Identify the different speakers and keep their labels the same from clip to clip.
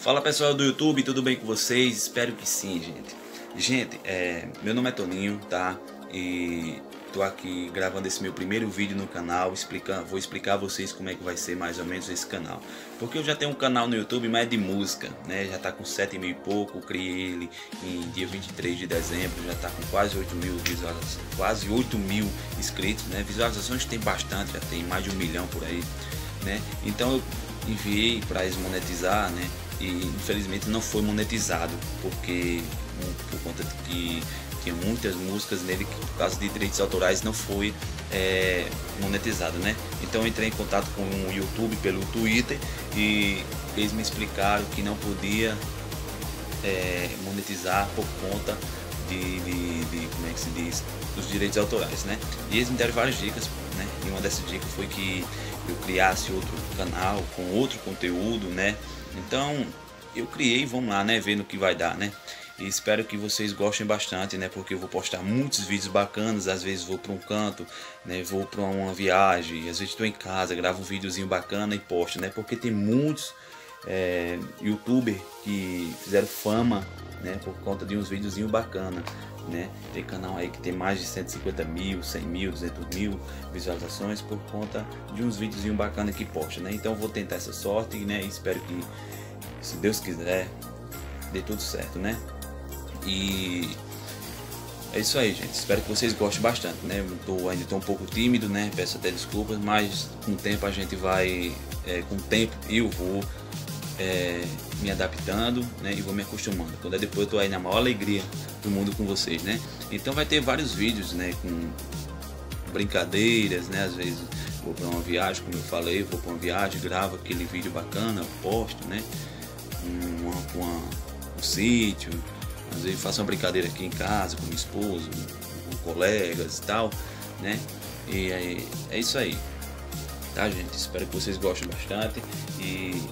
Speaker 1: Fala pessoal do YouTube, tudo bem com vocês? Espero que sim, gente. Gente, é, meu nome é Toninho, tá? E tô aqui gravando esse meu primeiro vídeo no canal, explicar, vou explicar a vocês como é que vai ser mais ou menos esse canal. Porque eu já tenho um canal no YouTube, mas é de música, né? Já tá com 7 mil e pouco, criei ele em dia 23 de dezembro, já tá com quase 8 mil visualizações, quase 8 mil inscritos, né? Visualizações tem bastante, já tem mais de um milhão por aí, né? Então eu enviei para eles monetizar, né? E infelizmente não foi monetizado porque por conta de que tinha muitas músicas nele que por causa de direitos autorais não foi é, monetizado, né? Então entrei em contato com o YouTube pelo Twitter e eles me explicaram que não podia é, monetizar por conta de, de, de, como é que se diz dos direitos autorais, né? E eles me deram várias dicas, né? E uma dessas dicas foi que eu criasse outro canal com outro conteúdo, né? Então eu criei, vamos lá, né? Ver no que vai dar, né? E espero que vocês gostem bastante, né? Porque eu vou postar muitos vídeos bacanas. Às vezes vou para um canto, né? Vou para uma viagem. Às vezes estou em casa, gravo um videozinho bacana e posto, né? Porque tem muitos é, YouTuber que fizeram fama, né? Por conta de uns videozinhos bacana, né? Tem canal aí que tem mais de 150 mil, 100 mil, 200 mil visualizações por conta de uns videozinhos bacana que posta, né? Então vou tentar essa sorte, né? E espero que se Deus quiser, dê tudo certo, né? E é isso aí, gente. Espero que vocês gostem bastante, né? Eu tô, ainda estou um pouco tímido, né? Peço até desculpas, mas com o tempo a gente vai, é, com o tempo eu vou é, me adaptando, né? E vou me acostumando. Quando é depois eu tô aí na maior alegria do mundo com vocês, né? Então vai ter vários vídeos, né? Com brincadeiras, né? Às vezes vou para uma viagem, como eu falei, vou para uma viagem, gravo aquele vídeo bacana, posto, né? uma, uma, um sítio, às vezes faço uma brincadeira aqui em casa com minha esposa, com, com colegas e tal, né? E é, é isso aí, tá gente? Espero que vocês gostem bastante e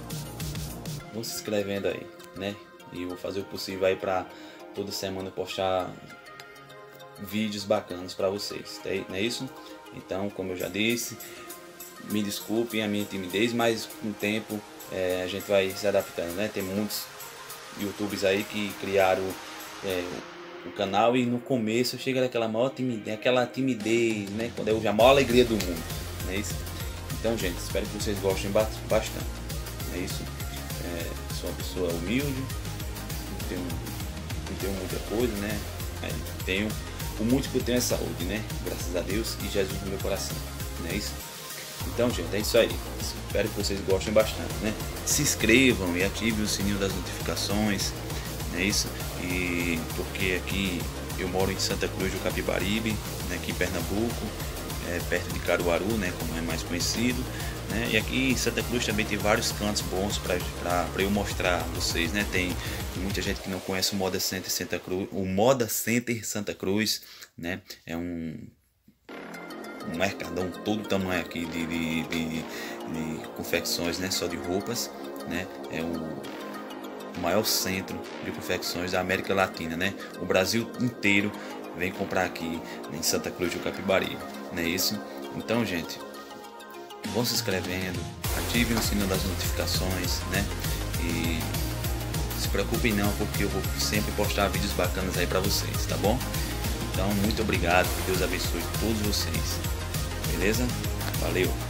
Speaker 1: vão se inscrevendo aí, né? E eu vou fazer o possível aí para toda semana postar vídeos bacanas para vocês, tá? não é isso? Então, como eu já disse, me desculpem a minha timidez, mas com o tempo é, a gente vai se adaptando, né? Tem muitos youtubers aí que criaram é, o, canal e no começo chega daquela maior timidez, aquela timidez, né? Quando é a maior alegria do mundo, não é isso? Então, gente, espero que vocês gostem bastante, não é isso? É, sou uma pessoa humilde, não tenho, não tenho muita coisa, né? Tenho, o eu tenho é saúde, né? Graças a Deus e Jesus no meu coração, não é isso? Então, gente, é isso aí. Espero que vocês gostem bastante, né? Se inscrevam e ativem o sininho das notificações, é isso? E porque aqui eu moro em Santa Cruz do Capibaribe, né, aqui em Pernambuco, é, perto de Caruaru, né, como é mais conhecido. Né? E aqui em Santa Cruz também tem vários cantos bons para eu mostrar a vocês. Né? Tem muita gente que não conhece o Moda Center Santa Cruz. O Moda Center Santa Cruz né? é um um mercadão todo tamanho aqui de, de, de, de, confecções, né? Só de roupas, né? É o maior centro de confecções da América Latina, né? O Brasil inteiro vem comprar aqui em Santa Cruz do Capibari, não é isso? Então, gente, vão se inscrevendo, ativem o sino das notificações, né? E se preocupem não, porque eu vou sempre postar vídeos bacanas aí para vocês, tá bom? Então, muito obrigado, que Deus abençoe todos vocês. Beleza? Valeu!